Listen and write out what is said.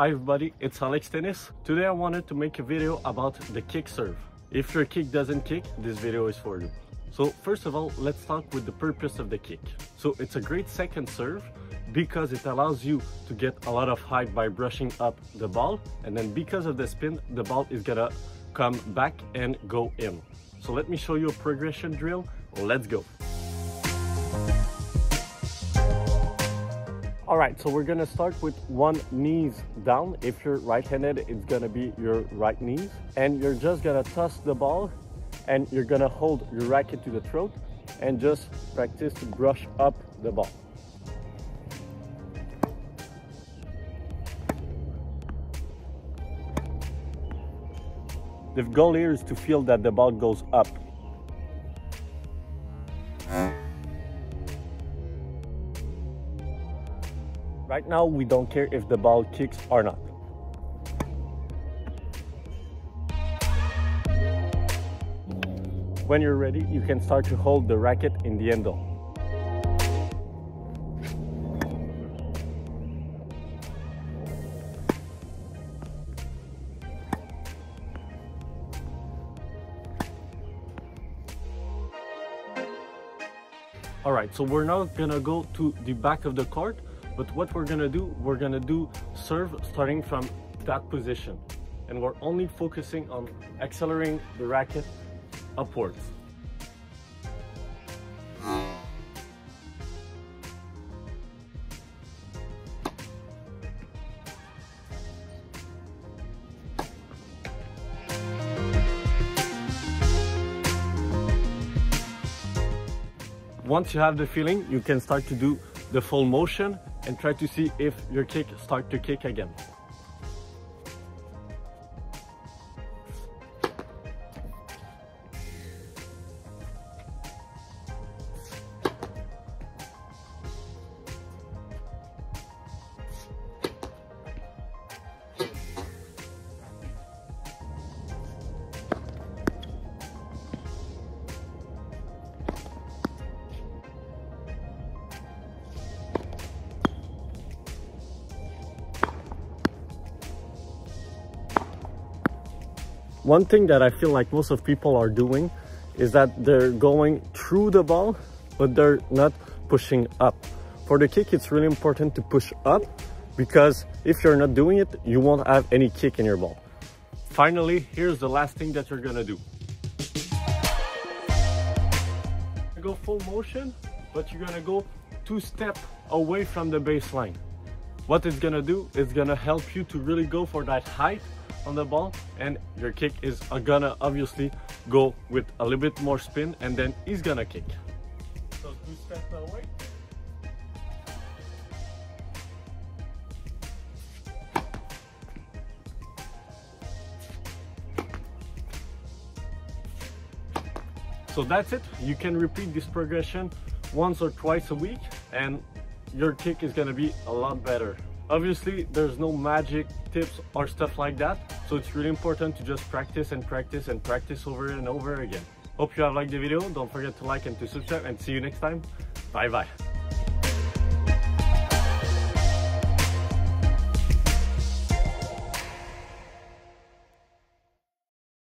Hi everybody, it's Alex Tennis. Today I wanted to make a video about the kick serve. If your kick doesn't kick, this video is for you. So first of all, let's talk with the purpose of the kick. So it's a great second serve because it allows you to get a lot of height by brushing up the ball and then because of the spin, the ball is gonna come back and go in. So let me show you a progression drill. Let's go. All right, so we're gonna start with one knees down. If you're right-handed, it's gonna be your right knees. And you're just gonna toss the ball and you're gonna hold your racket to the throat and just practice to brush up the ball. The goal here is to feel that the ball goes up Right now, we don't care if the ball kicks or not. When you're ready, you can start to hold the racket in the handle. All right, so we're now gonna go to the back of the court but what we're gonna do, we're gonna do serve starting from that position. And we're only focusing on accelerating the racket upwards. Once you have the feeling, you can start to do the full motion and try to see if your kick start to kick again. One thing that I feel like most of people are doing is that they're going through the ball, but they're not pushing up. For the kick, it's really important to push up because if you're not doing it, you won't have any kick in your ball. Finally, here's the last thing that you're gonna do. Go full motion, but you're gonna go two step away from the baseline. What it's gonna do is gonna help you to really go for that height on the ball and your kick is uh, gonna obviously go with a little bit more spin and then he's gonna kick. So two steps away. So that's it. You can repeat this progression once or twice a week and your kick is gonna be a lot better. Obviously, there's no magic tips or stuff like that. So it's really important to just practice and practice and practice over and over again. Hope you have liked the video. Don't forget to like and to subscribe and see you next time. Bye bye.